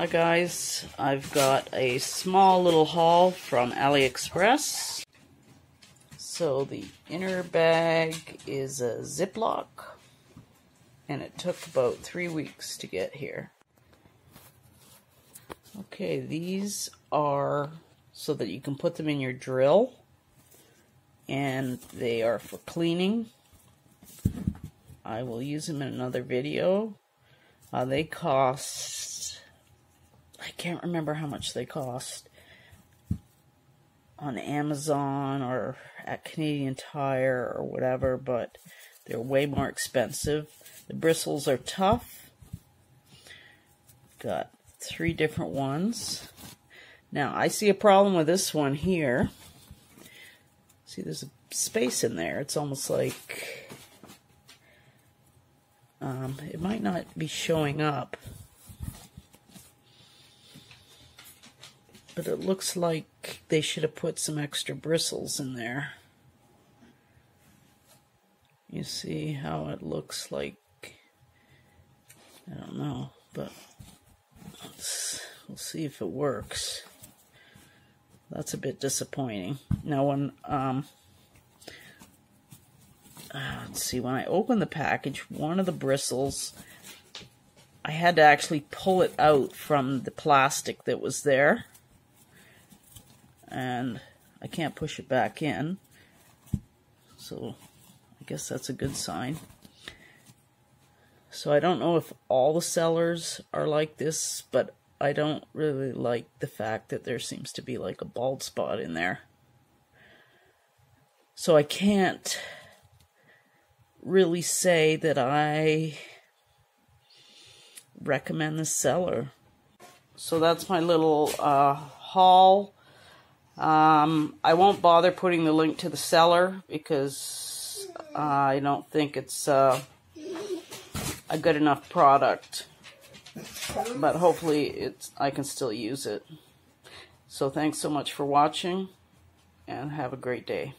Hi guys, I've got a small little haul from AliExpress. So the inner bag is a Ziploc and it took about three weeks to get here. Okay, these are so that you can put them in your drill and they are for cleaning. I will use them in another video. Uh, they cost I can't remember how much they cost on Amazon or at Canadian Tire or whatever, but they're way more expensive. The bristles are tough. Got three different ones. Now, I see a problem with this one here. See, there's a space in there. It's almost like um, it might not be showing up. But it looks like they should have put some extra bristles in there. You see how it looks like, I don't know, but we'll see if it works. That's a bit disappointing. Now when, um, uh, let's see, when I opened the package, one of the bristles, I had to actually pull it out from the plastic that was there and I can't push it back in. So I guess that's a good sign. So I don't know if all the sellers are like this, but I don't really like the fact that there seems to be like a bald spot in there. So I can't really say that I recommend the seller. So that's my little uh, haul um, I won't bother putting the link to the seller because uh, I don't think it's uh, a good enough product. But hopefully it's I can still use it. So thanks so much for watching and have a great day.